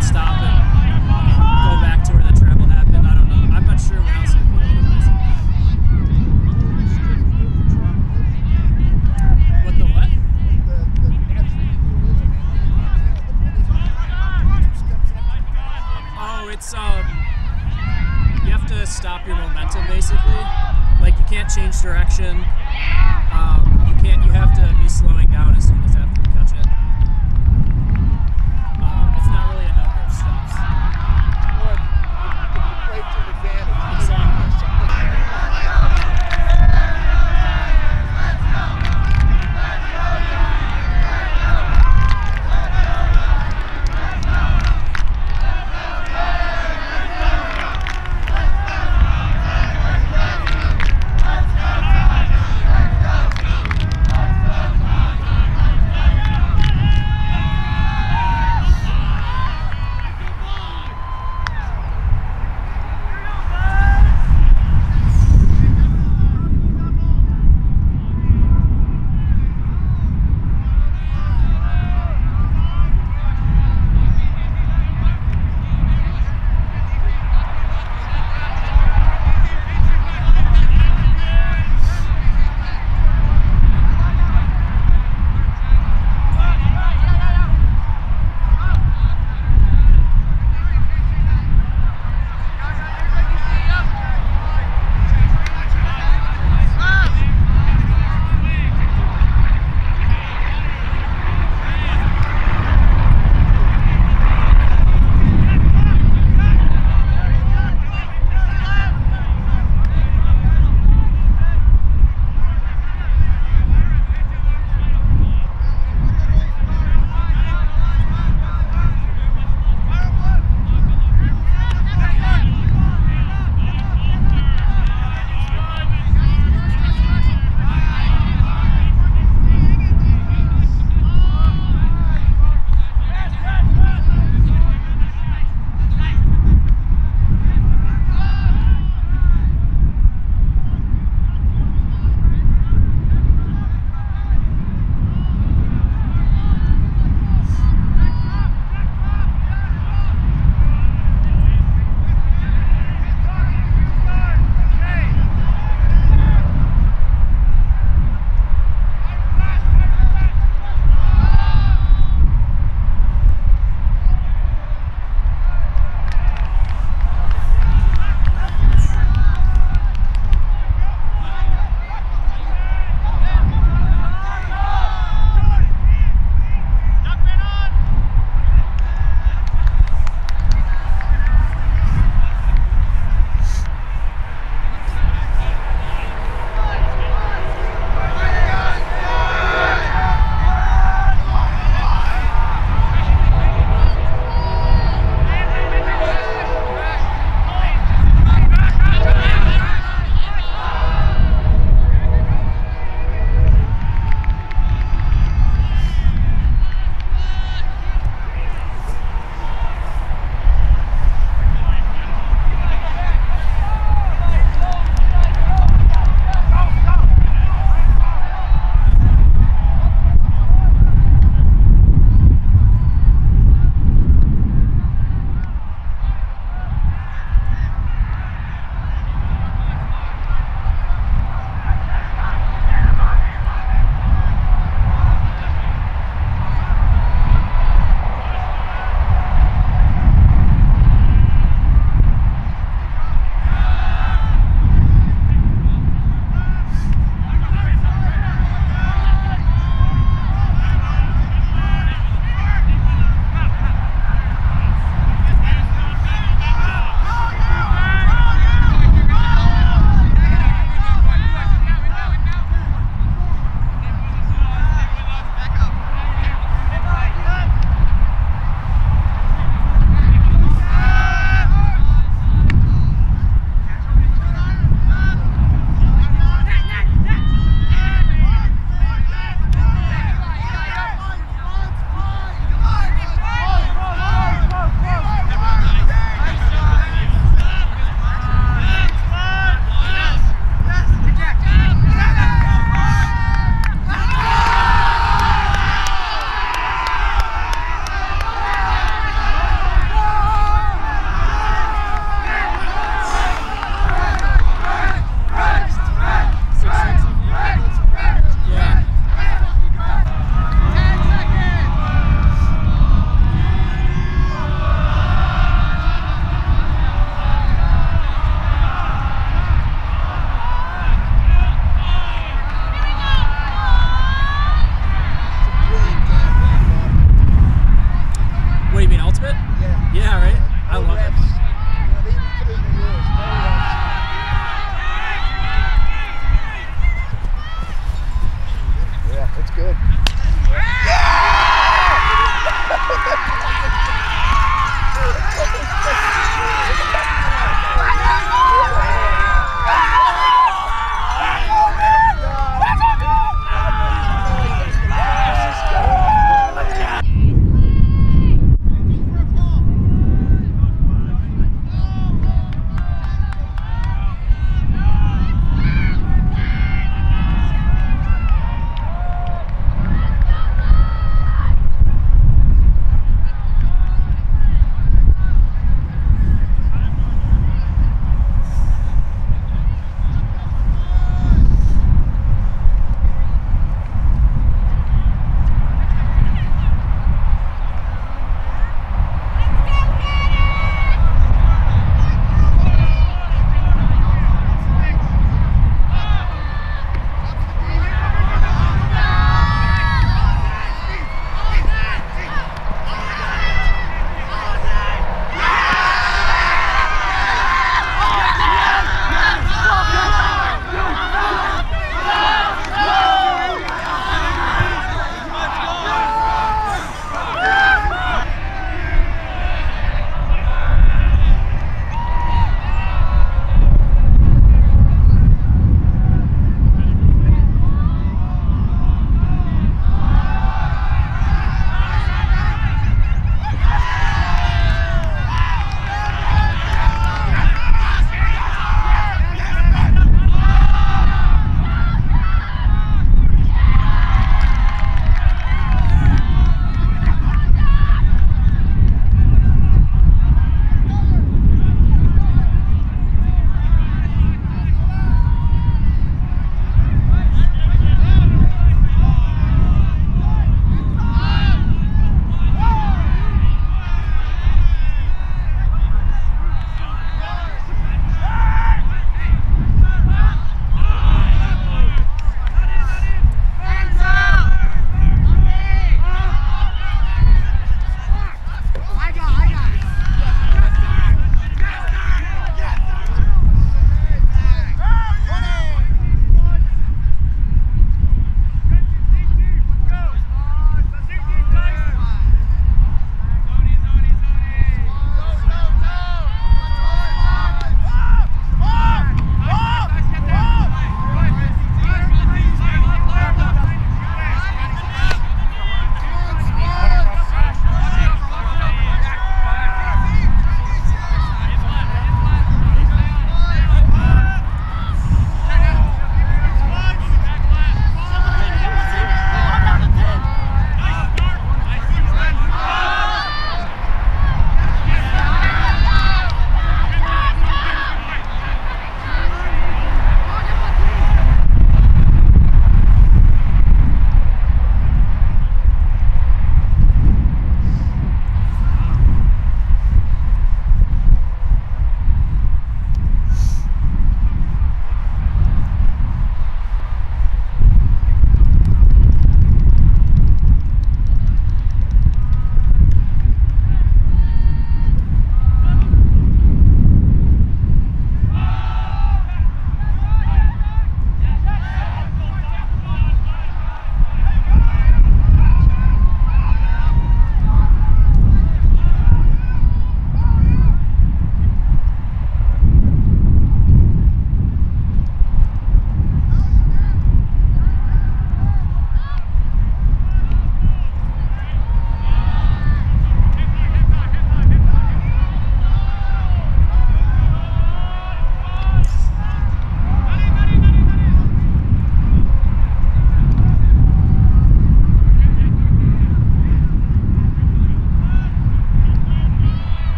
stop and